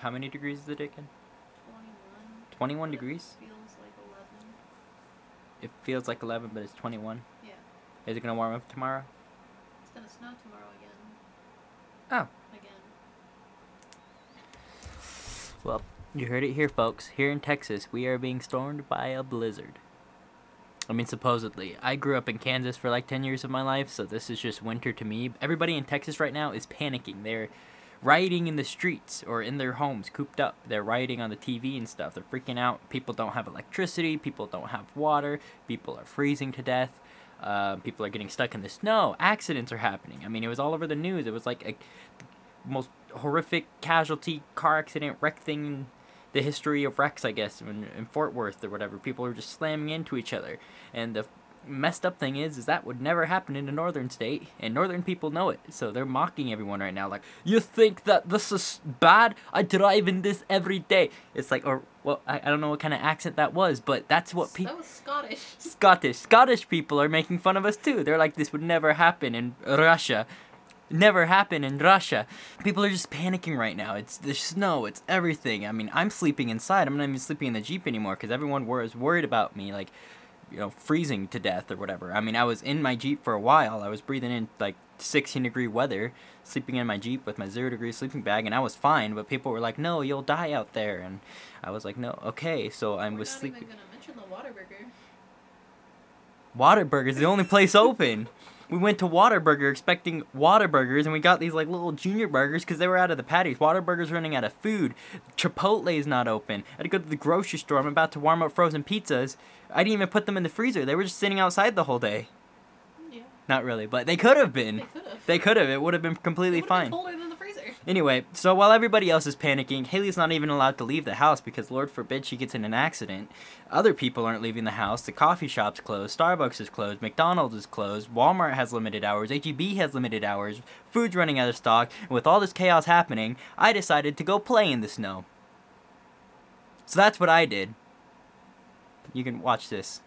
how many degrees is it again? 21. 21 but it degrees? Feels like 11. It feels like 11, but it's 21. Yeah. Is it gonna warm up tomorrow? It's gonna snow tomorrow again. Oh. Again. Well, you heard it here, folks. Here in Texas, we are being stormed by a blizzard. I mean, supposedly. I grew up in Kansas for like 10 years of my life, so this is just winter to me. Everybody in Texas right now is panicking. They're rioting in the streets or in their homes, cooped up. They're rioting on the TV and stuff. They're freaking out. People don't have electricity. People don't have water. People are freezing to death. Uh, people are getting stuck in the snow. Accidents are happening. I mean, it was all over the news. It was like a most horrific casualty car accident wreck thing in the history of wrecks, I guess, in, in Fort Worth or whatever. People are just slamming into each other. And the messed up thing is, is that would never happen in a northern state, and northern people know it. So they're mocking everyone right now, like, you think that this is bad? I drive in this every day. It's like, or, well, I, I don't know what kind of accent that was, but that's what people. That was Scottish. Scottish. Scottish people are making fun of us too. They're like, this would never happen in Russia. Never happen in Russia. People are just panicking right now. It's the snow. It's everything. I mean, I'm sleeping inside. I'm not even sleeping in the jeep anymore because everyone was worried about me, like, you know, freezing to death or whatever. I mean, I was in my jeep for a while. I was breathing in like 16 degree weather, sleeping in my jeep with my zero degree sleeping bag, and I was fine. But people were like, "No, you'll die out there," and I was like, "No, okay." So I We're was sleeping. even gonna mention the Whataburger. Whataburger's the only place open. We went to Whataburger expecting Whataburgers, and we got these like little junior burgers because they were out of the patties. Whataburger's running out of food. Chipotle's not open. I had to go to the grocery store. I'm about to warm up frozen pizzas. I didn't even put them in the freezer. They were just sitting outside the whole day. Yeah. Not really, but they could have They been. could have. They could have. It would have been completely fine. Colder than the freezer. Anyway, so while everybody else is panicking, Haley's not even allowed to leave the house because Lord forbid she gets in an accident. Other people aren't leaving the house. The coffee shop's closed, Starbucks is closed, McDonald's is closed, Walmart has limited hours, HEB has limited hours, food's running out of stock, and with all this chaos happening, I decided to go play in the snow. So that's what I did. You can watch this.